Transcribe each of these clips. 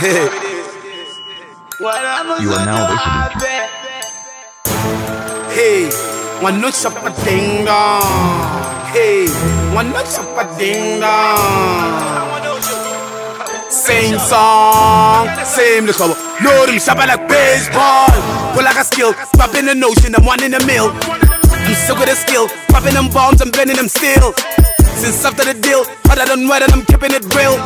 You are now listening Hey, one no shop a ding dong. Hey, one no shop a ding dong. Same song, same the cover. No, them shop like baseball. Pull like a skill, pop in the notion, I'm one in the mill. I'm sick with the skill, popping them bombs, I'm bending them still. Since after the deal, other than weather, I'm keeping it real.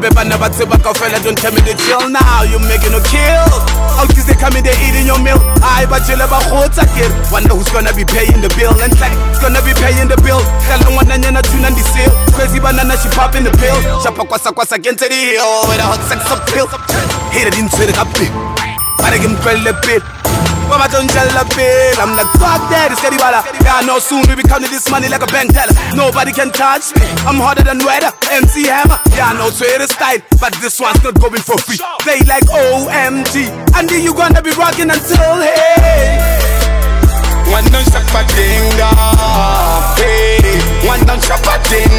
Paper, never say back a fella, don't tell me to chill now. You making a kill. Out they coming, they eating your meal. I but you never hold a kid. Wonder who's gonna be paying the bill. And like, gonna be paying the bill. Tell them one and you're the sale. Crazy banana, she popping the pill. Shapa kwasa kwasa against the hill. With a hot sex appeal. Hit it into the cup. Para que me the pit. Don't tell. I'm like, fuck that, it's Kedibala. Yeah, I know soon we be counting this money like a bank teller. Nobody can touch me. I'm harder than weather. MC Hammer. Yeah, I know is tight, but this one's not going for free. They like OMG. And then you gonna be rocking until hey. One don't shop a ding hey. One don't shop a ding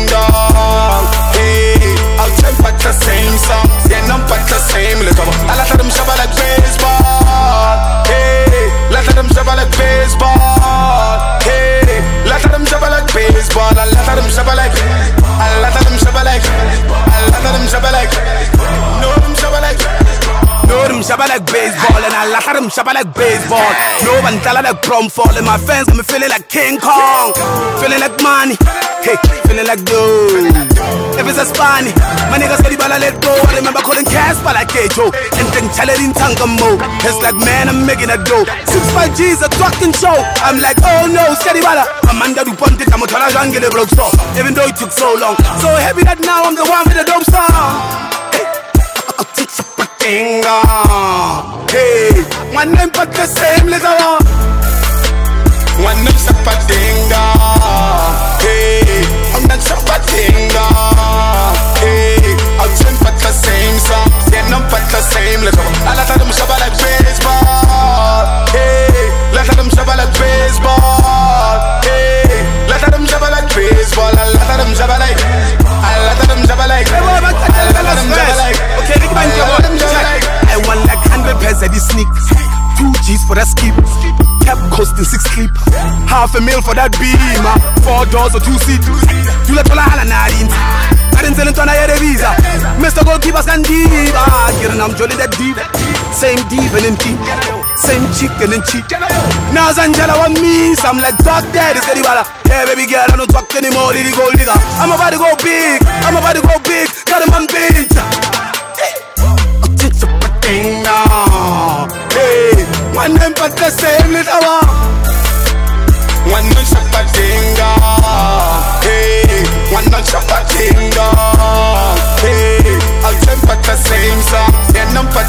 shabba like baseball, and I lot of them shabba like baseball. No one tell like prom falling. My fans got me feeling like King Kong, feeling like money, hey, feeling like dough. If it's a Spani, my niggas get the ball, I let go. I remember calling Casper like Kejo, and then in Tangamo. It's like, man, I'm making a dough. Six five G's a talking show. I'm like, oh no, steady bala. Amanda du Ponte, I'm a tala jungle, broke so. Even though it took so long, so heavy that now I'm the one with the dope song. Hey, I'll teach you ding dong. Hey, one name but the same little one. One name shop a 100 pairs of these sneakers. Two G's for that skip. Kept costing six clip. Half a mil for that beamer. Four doors or two seats. You let all. I didn't tell him to the visa. Mr. Goalkeeper I'm jolly that deep. Same deep and in deep. Same chicken and cheap. Now Angela want me. I'm like, talk that is better. Yeah, baby girl, I don't talk anymore. Did gold digger? I'm about to go big. I'm about to go big. Got him on beat Same little one. One no shop a ding. Hey, one no shop a ding dong. Hey, I'll tell but the same song. Yeah, no but